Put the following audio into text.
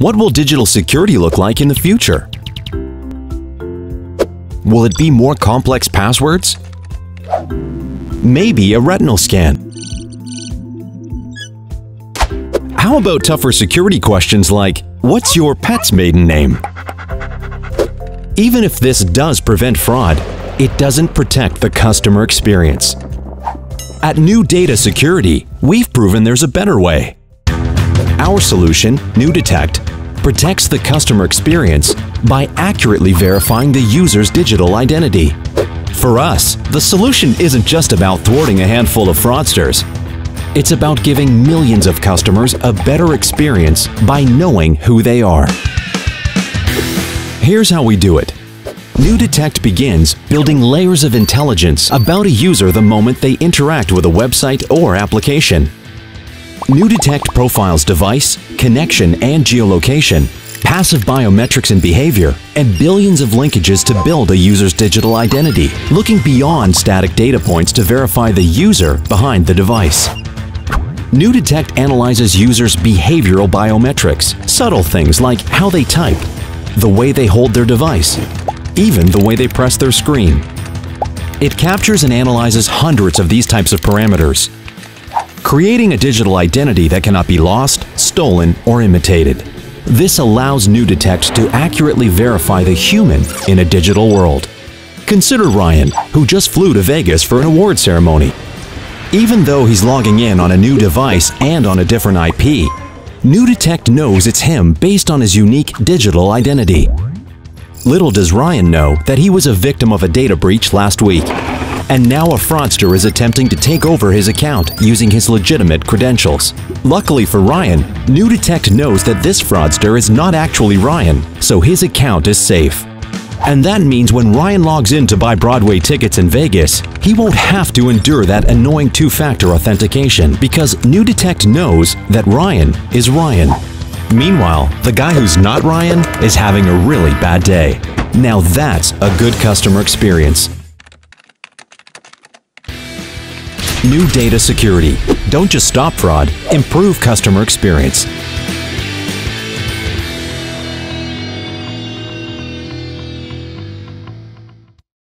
What will digital security look like in the future? Will it be more complex passwords? Maybe a retinal scan. How about tougher security questions like, what's your pet's maiden name? Even if this does prevent fraud, it doesn't protect the customer experience. At NuData Security, we've proven there's a better way. Our solution, NuDetect, protects the customer experience by accurately verifying the user's digital identity. For us, the solution isn't just about thwarting a handful of fraudsters. It's about giving millions of customers a better experience by knowing who they are. Here's how we do it. NuDetect begins building layers of intelligence about a user the moment they interact with a website or application. NuDetect profiles device, connection, and geolocation, passive biometrics and behavior, and billions of linkages to build a user's digital identity, looking beyond static data points to verify the user behind the device. NuDetect analyzes users' behavioral biometrics, subtle things like how they type, the way they hold their device, even the way they press their screen. It captures and analyzes hundreds of these types of parameters, creating a digital identity that cannot be lost, stolen, or imitated. This allows NuDetect to accurately verify the human in a digital world. Consider Ryan, who just flew to Vegas for an award ceremony. Even though he's logging in on a new device and on a different IP, NuDetect knows it's him based on his unique digital identity. Little does Ryan know that he was a victim of a data breach last week, and now a fraudster is attempting to take over his account using his legitimate credentials. Luckily for Ryan, NuDetect knows that this fraudster is not actually Ryan, so his account is safe. And that means when Ryan logs in to buy Broadway tickets in Vegas, he won't have to endure that annoying two-factor authentication because NuDetect knows that Ryan is Ryan. Meanwhile, the guy who's not Ryan is having a really bad day. Now that's a good customer experience. NuData Security. Don't just stop fraud, improve customer experience.